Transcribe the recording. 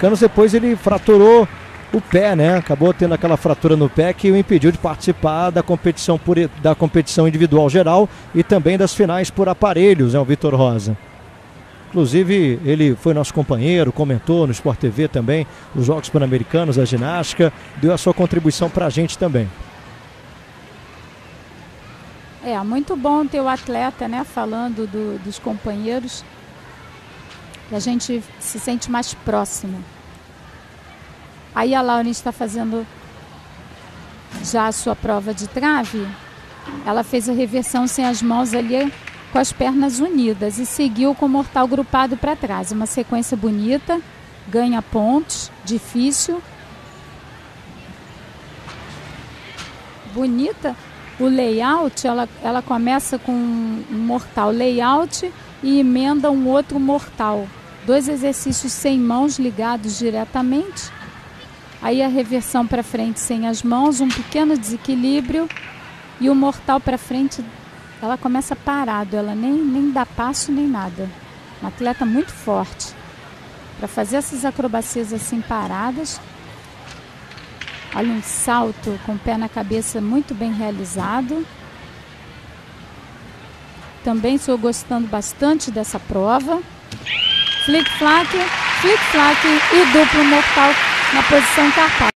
Pan-Americanos, depois ele fraturou o pé, né? Acabou tendo aquela fratura no pé que o impediu de participar da competição, por, da competição individual geral e também das finais por aparelhos, né, o Vitor Rosa. Inclusive, ele foi nosso companheiro, comentou no Sport TV também os Jogos Pan-Americanos, a ginástica, deu a sua contribuição para a gente também. É, muito bom ter o atleta, né, falando do, dos companheiros. E a gente se sente mais próximo. Aí a Lauren está fazendo já a sua prova de trave. Ela fez a reversão sem as mãos ali com as pernas unidas e seguiu com o mortal grupado para trás. Uma sequência bonita, ganha pontos, difícil. Bonita. O layout, ela, ela começa com um mortal layout e emenda um outro mortal. Dois exercícios sem mãos ligados diretamente. Aí a reversão para frente sem as mãos, um pequeno desequilíbrio e o mortal para frente ela começa parado, ela nem, nem dá passo nem nada. Uma atleta muito forte. Para fazer essas acrobacias assim paradas. Olha um salto com o pé na cabeça muito bem realizado. Também estou gostando bastante dessa prova. Flick-flack, flick-flack e duplo mortal na posição carpal.